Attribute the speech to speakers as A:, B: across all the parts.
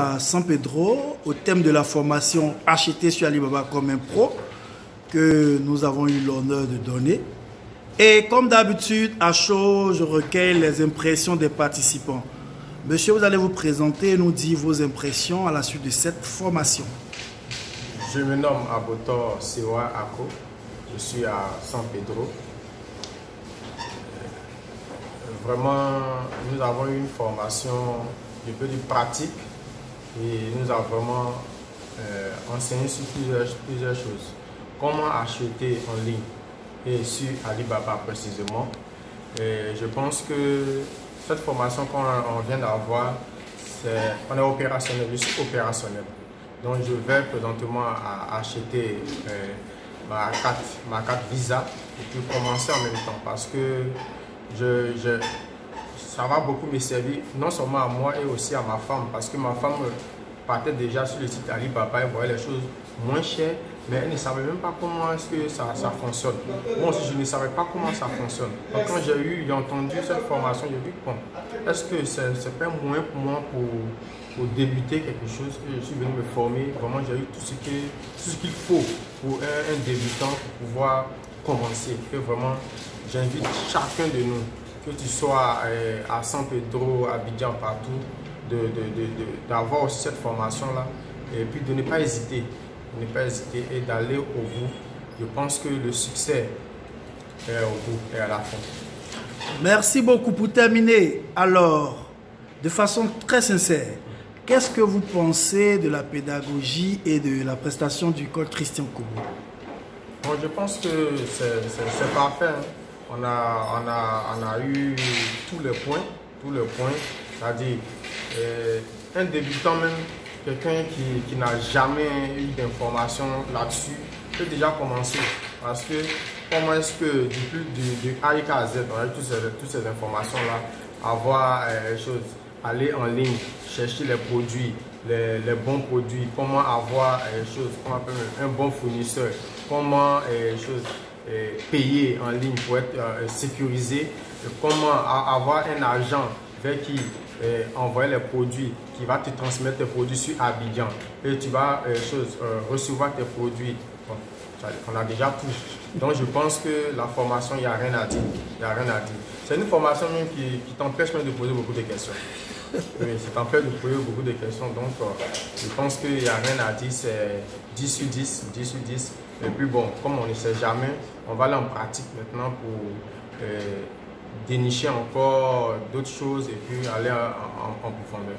A: à San Pedro au thème de la formation achetée sur Alibaba comme un pro que nous avons eu l'honneur de donner. Et comme d'habitude, à chaud, je recueille les impressions des participants. Monsieur, vous allez vous présenter et nous dire vos impressions à la suite de cette formation.
B: Je me nomme Abotor Sewa Ako. Je suis à San Pedro. Euh, vraiment, nous avons eu une formation de peu de pratique et nous avons vraiment euh, enseigné sur plusieurs, plusieurs choses. Comment acheter en ligne et sur Alibaba précisément. Et je pense que cette formation qu'on vient d'avoir, on est opérationnel, suis opérationnel. Donc je vais présentement acheter euh, ma, carte, ma Visa et puis commencer en même temps parce que je, je, ça va beaucoup me servir, non seulement à moi et aussi à ma femme parce que ma femme partait déjà sur le site Alibaba et voyait les choses moins chères mais elle ne savait même pas comment est-ce que ça, ça, fonctionne. Moi aussi, je ne savais pas comment ça fonctionne. Donc, quand j'ai eu, j'ai entendu cette formation, j'ai dit, bon, est-ce que c'est pas moins pour moi pour, pour, débuter quelque chose et je suis venu me former? Vraiment, j'ai eu tout ce qu'il faut pour un, débutant pour pouvoir commencer. Et vraiment, j'invite chacun de nous, que tu sois euh, à San Pedro, à Abidjan, partout, d'avoir de, de, aussi cette formation-là et puis de ne pas hésiter ne pas hésiter et d'aller au bout. Je pense que le succès est au bout et à la fin.
A: Merci beaucoup pour terminer. Alors, de façon très sincère, qu'est-ce que vous pensez de la pédagogie et de la prestation du code Christian Koubou
B: bon, Je pense que c'est parfait. Hein. On, a, on, a, on a eu tous les points, tous les points, c'est-à-dire euh, un débutant même quelqu'un qui, n'a jamais eu d'informations là-dessus peut déjà commencer. Parce que comment est-ce que du, du, A à Z, on a toutes ces, toutes ces informations-là, avoir euh, choses, aller en ligne, chercher les produits, les, les bons produits, comment avoir euh, choses, comment un bon fournisseur, comment euh, choses, payer en ligne pour être sécurisé, comment avoir un agent vers qui envoyer les produits, qui va te transmettre tes produits sur Abidjan. Et tu vas euh, euh, recevoir tes produits. on a déjà tout. Donc je pense que la formation, il n'y a rien à dire. Il a rien à dire. C'est une formation même qui, qui t'empêche de poser beaucoup de questions. Oui, ça t'empêche de poser beaucoup de questions. Donc euh, je pense qu'il n'y a rien à dire. C'est 10 sur 10, 10 sur 10. Et puis bon, comme on ne sait jamais, on va aller en pratique maintenant pour dénicher encore d'autres choses et puis aller en, en profondeur.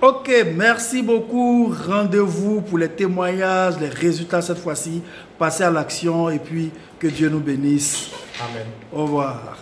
A: Ok, merci beaucoup. Rendez-vous pour les témoignages, les résultats cette fois-ci. Passez à l'action et puis que Dieu nous bénisse.
B: Amen.
A: Au revoir.